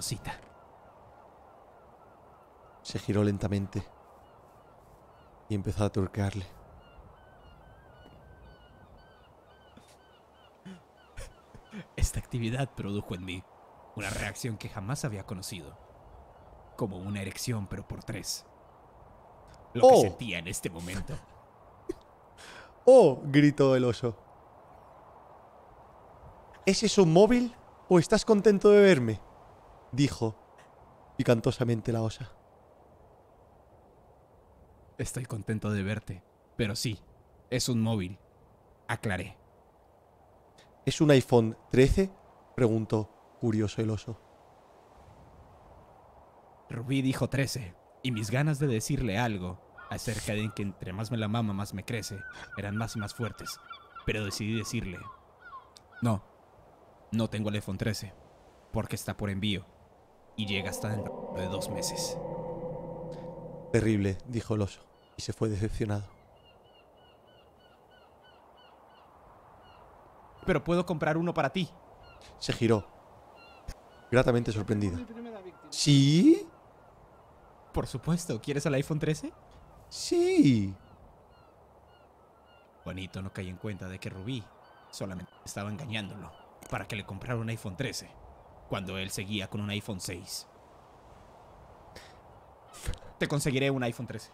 cosita. Se giró lentamente y empezó a turquearle. Esta actividad produjo en mí una reacción que jamás había conocido. Como una erección, pero por tres. Lo Oh. que sentía en este momento. ¡Oh! gritó el oso. ¿Es eso un móvil o estás contento de verme? Dijo picantosamente la osa. Estoy contento de verte. Pero sí, es un móvil. Aclaré. ¿Es un iPhone 13? preguntó curioso el oso. Rubí dijo 13, y mis ganas de decirle algo acerca de que entre más me la mama, más me crece, eran más y más fuertes. Pero decidí decirle, no, no tengo el iPhone 13, porque está por envío, y llega hasta dentro de dos meses. Terrible, dijo el oso, y se fue decepcionado. Pero puedo comprar uno para ti. Se giró, gratamente sorprendida. ¿Sí? Por supuesto, ¿quieres el iPhone 13? Sí. Bonito no caí en cuenta de que Rubí solamente estaba engañándolo para que le comprara un iPhone 13, cuando él seguía con un iPhone 6. Te conseguiré un iPhone 13.